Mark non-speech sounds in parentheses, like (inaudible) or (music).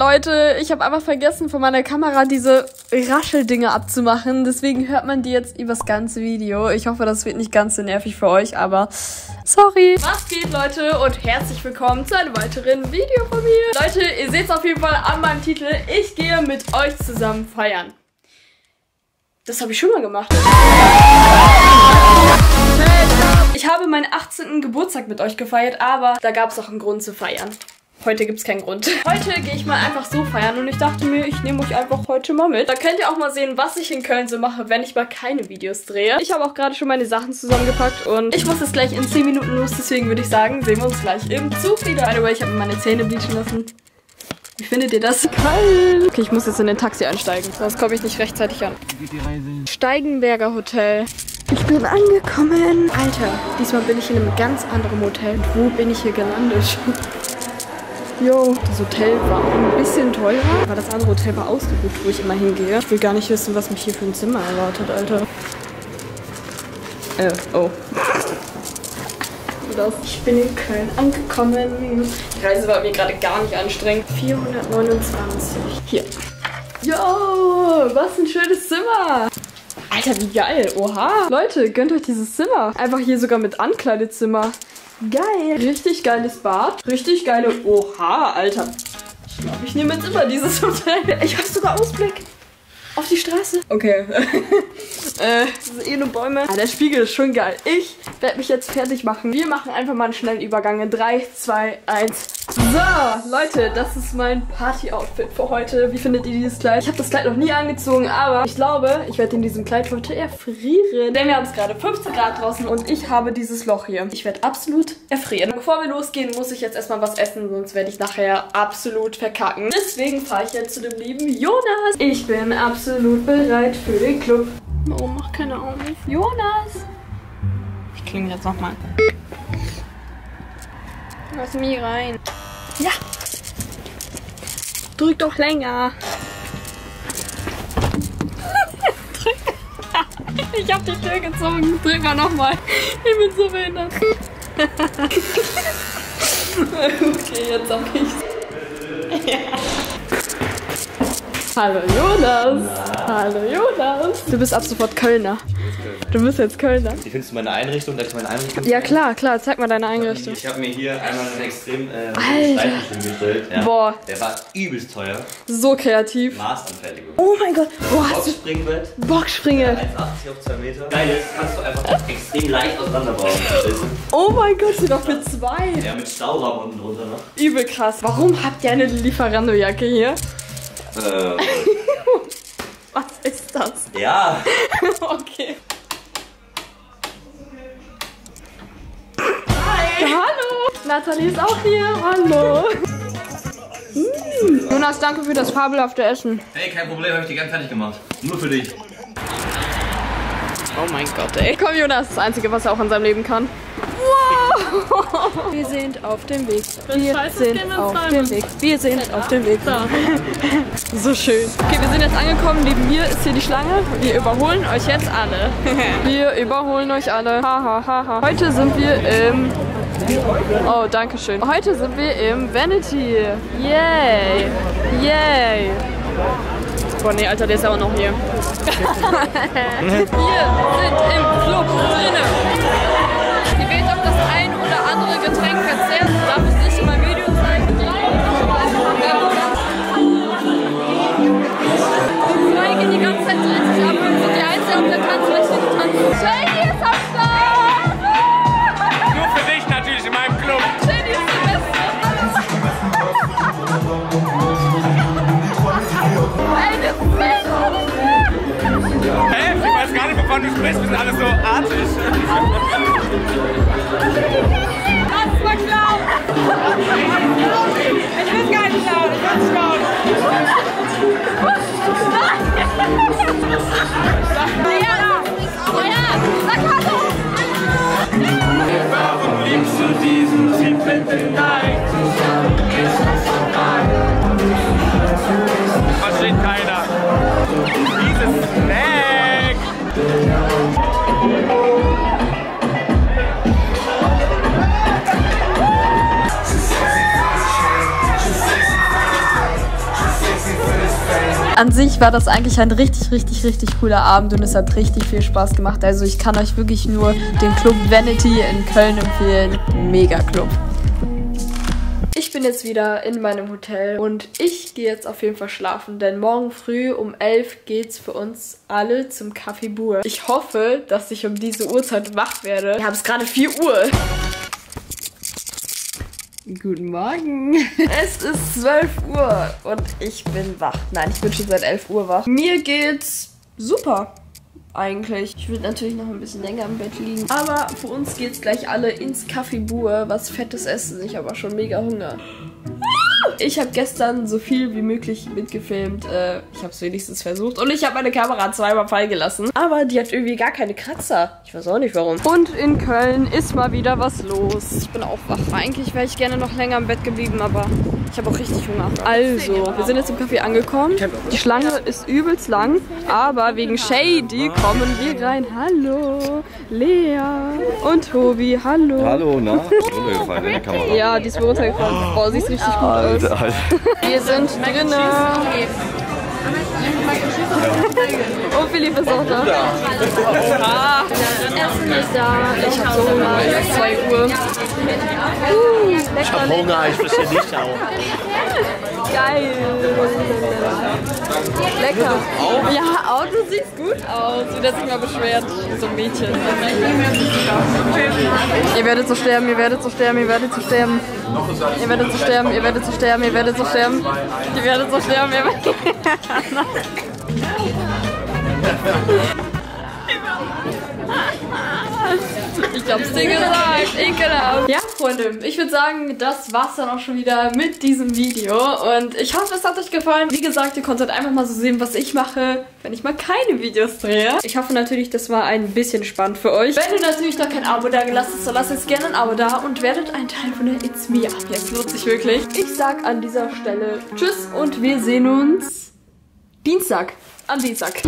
Leute, ich habe einfach vergessen, von meiner Kamera diese Rascheldinge abzumachen. Deswegen hört man die jetzt übers ganze Video. Ich hoffe, das wird nicht ganz so nervig für euch, aber sorry. Was geht, Leute? Und herzlich willkommen zu einem weiteren Video von mir. Leute, ihr seht es auf jeden Fall an meinem Titel. Ich gehe mit euch zusammen feiern. Das habe ich schon mal gemacht. Ich habe meinen 18. Geburtstag mit euch gefeiert, aber da gab es auch einen Grund zu feiern. Heute gibt es keinen Grund. Heute gehe ich mal einfach so feiern und ich dachte mir, ich nehme euch einfach heute mal mit. Da könnt ihr auch mal sehen, was ich in Köln so mache, wenn ich mal keine Videos drehe. Ich habe auch gerade schon meine Sachen zusammengepackt und ich muss jetzt gleich in 10 Minuten los, deswegen würde ich sagen, sehen wir uns gleich im Zug wieder. By the way, ich habe meine Zähne bleachen lassen. Wie findet ihr das? Kalt. Okay, ich muss jetzt in den Taxi einsteigen, sonst komme ich nicht rechtzeitig an. Steigenberger Hotel. Ich bin angekommen. Alter, diesmal bin ich in einem ganz anderen Hotel. Und wo bin ich hier gelandet? Jo, das Hotel war ein bisschen teurer, aber das andere Hotel war ausgebucht, wo ich immer hingehe. Ich will gar nicht wissen, was mich hier für ein Zimmer erwartet, Alter. Äh, oh. (laughs) Ich bin in Köln angekommen. Die Reise war mir gerade gar nicht anstrengend. 429. Hier. Jo, was ein schönes Zimmer. Alter, wie geil. Oha. Leute, gönnt euch dieses Zimmer. Einfach hier sogar mit Ankleidezimmer. Geil. Richtig geiles Bad. Richtig geile... Oha, Alter. Ich glaube, ich nehme jetzt immer dieses Hotel. Ich habe sogar Ausblick. Auf die Straße. Okay. (laughs) äh, das sind eh nur Bäume. Ah, der Spiegel ist schon geil. Ich werde mich jetzt fertig machen. Wir machen einfach mal einen schnellen Übergang in 3, 2, 1. So, Leute, das ist mein Party-Outfit für heute. Wie findet ihr dieses Kleid? Ich habe das Kleid noch nie angezogen, aber ich glaube, ich werde in diesem Kleid heute erfrieren. Denn wir haben es gerade 15 Grad draußen und ich habe dieses Loch hier. Ich werde absolut erfrieren. Bevor wir losgehen, muss ich jetzt erstmal was essen, sonst werde ich nachher absolut verkacken. Deswegen fahre ich jetzt zu dem lieben Jonas. Ich bin absolut bereit für den Club. Oh, mach keine Augen. Jonas! Ich klinge jetzt nochmal. Lass mich rein. Ja. Drück doch länger. (laughs) ich hab die Tür gezogen. Drück mal nochmal. Ich bin so behindert. (laughs) okay, jetzt hab ich's. (laughs) Ja. Hallo Jonas. Hallo Jonas. Du bist ab sofort Kölner. Du bist jetzt Kölner. Wie findest du meine Einrichtung? Darf ich meine Einrichtung Ja klar, klar. Zeig mal deine Einrichtung. Ich habe mir hier einmal einen extrem äh. Schreibtisch hingestellt. Ja. Boah. Der war übelst teuer. So kreativ. Maßanfertigung. Oh mein Gott. Boah, hast du Boxspringbrett. Boxspringe. 1,80 auf 2 Meter. Geil ist, kannst du einfach extrem leicht auseinanderbauen. Oh mein Gott, sie doch für zwei. Ja, mit Stauraum unten drunter noch. Übel krass. Warum habt ihr eine Lieferando-Jacke hier? Ähm, (laughs) Was ist das? ja. (laughs) okay. Hi. Hallo. Nathalie ist auch hier. Hallo. Mm. Jonas, danke für das fabelhafte Essen. Hey, kein Problem, habe ich dir ganz fertig gemacht. Nur für dich. Oh mein Gott, ey. Komm, Jonas, das Einzige, was er auch in seinem Leben kann. Wow! Wir sind auf dem Weg. Wir sind auf dem Weg. Wir sind auf dem Weg. So schön. Okay, wir sind jetzt angekommen. Neben mir ist hier die Schlange. Wir überholen euch jetzt alle. (laughs) Wir überholen euch alle. Ha, ha, ha, ha. Heute sind wir im... Oh, danke schön. Heute sind wir im Vanity. Yay. Yay. Boah, nee, Alter, der ist aber noch hier. (laughs) wir sind im wovon du sprichst. Wir sind alle so artig. Das war klar! Ich will gar nicht schauen, ich will schauen. Ja, An sich war das eigentlich ein richtig, richtig, richtig cooler Abend und es hat richtig viel Spaß gemacht. Also ich kann euch wirklich nur den Club Vanity in Köln empfehlen. Mega Club. Ich bin jetzt wieder in meinem Hotel und ich gehe jetzt auf jeden Fall schlafen, denn morgen früh um 11 geht's für uns alle zum Café Bur. Ich hoffe, dass ich um diese Uhrzeit wach werde. Wir haben es gerade 4 Uhr. Guten Morgen. Es ist 12 Uhr und ich bin wach. Nein, ich bin schon seit 11 Uhr wach. Mir geht's super eigentlich. Ich würde natürlich noch ein bisschen länger im Bett liegen. Aber für uns geht's gleich alle ins Café Bur, was fettes Essen. Ich habe auch schon mega Hunger. Ich habe gestern so viel wie möglich mitgefilmt. Äh, ich habe es wenigstens versucht. Und ich habe meine Kamera zweimal fallen gelassen. Aber die hat irgendwie gar keine Kratzer. Ich weiß auch nicht warum. Und in Köln ist mal wieder was los. Ich bin auch wach. Eigentlich wäre ich gerne noch länger im Bett geblieben, aber ich habe auch richtig Hunger. Also, wir sind jetzt im Café angekommen. Die Schlange ist übelst lang. Aber wegen Shady kommen wir rein. Hallo, Lea und Tobi. Hallo. Hallo, na? Runtergefallen in der Kamera. Ja, die ist mir runtergefallen. Boah, siehst richtig gut aus. Alter, Alter. Wir sind drinnen. Und Philipp ist auch da. Ah, Essen ist da. Ich hab so Hunger. Es ist 2 Uhr. Uh, lecker, lecker. Hunger, ich verstehe nicht auch. Geil. Lecker. Ja, auch du siehst gut aus. Wieder sich mal beschwert. So ein Mädchen. Ihr werdet so sterben, ihr werdet so sterben, ihr werdet so sterben. Ihr werdet so sterben, ihr werdet so sterben, ihr werdet so sterben. Ihr werdet so sterben, ihr werdet Ich hab's dir gesagt, ekelhaft. Ja, Freunde, ich würde sagen, das war's dann auch schon wieder mit diesem Video. Und ich hoffe, es hat euch gefallen. Wie gesagt, ihr konntet einfach mal so sehen, was ich mache, wenn ich mal keine Videos drehe. Ich hoffe natürlich, das war ein bisschen spannend für euch. Wenn du natürlich noch kein Abo da gelassen hast, dann lasst jetzt gerne ein Abo da und werdet ein Teil von der It's Me ab. Jetzt lohnt sich wirklich. Ich sag an dieser Stelle Tschüss und wir sehen uns Dienstag. Am Dienstag.